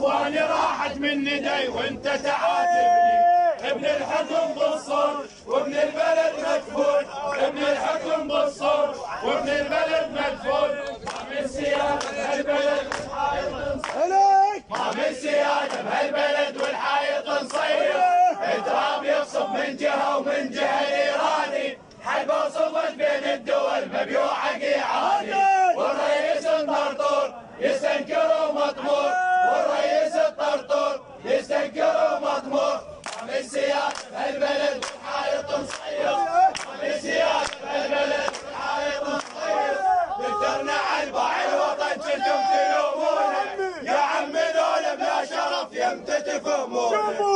إخواني راحت من ندي وانت تعاتبني. ابن الحكم بالصوت وابن البلد مدفون. ابن الحكم بالصوت وابن البلد مدفون. ما من سيادة بهالبلد ما من سيادة بهالبلد والحايط نصير اتراب يقصف من جهة ومن جهة. dem tete famo.